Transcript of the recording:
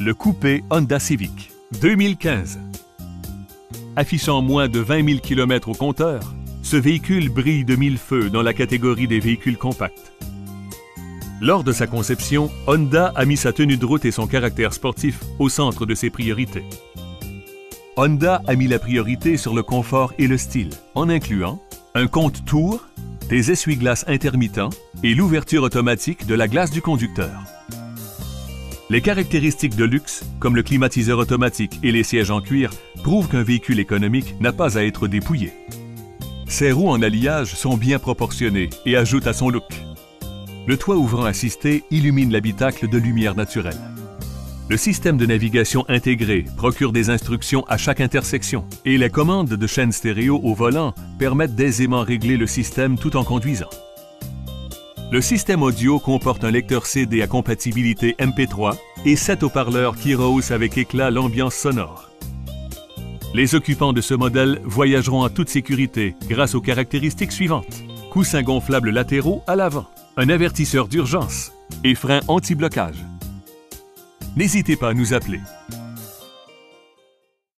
le coupé Honda Civic 2015. Affichant moins de 20 000 km au compteur, ce véhicule brille de mille feux dans la catégorie des véhicules compacts. Lors de sa conception, Honda a mis sa tenue de route et son caractère sportif au centre de ses priorités. Honda a mis la priorité sur le confort et le style, en incluant un compte tour, des essuie-glaces intermittents et l'ouverture automatique de la glace du conducteur. Les caractéristiques de luxe, comme le climatiseur automatique et les sièges en cuir, prouvent qu'un véhicule économique n'a pas à être dépouillé. Ses roues en alliage sont bien proportionnées et ajoutent à son look. Le toit ouvrant assisté illumine l'habitacle de lumière naturelle. Le système de navigation intégré procure des instructions à chaque intersection et les commandes de chaîne stéréo au volant permettent d'aisément régler le système tout en conduisant. Le système audio comporte un lecteur CD à compatibilité MP3 et 7 haut-parleurs qui rehaussent avec éclat l'ambiance sonore. Les occupants de ce modèle voyageront en toute sécurité grâce aux caractéristiques suivantes. Coussins gonflables latéraux à l'avant, un avertisseur d'urgence et frein anti-blocage. N'hésitez pas à nous appeler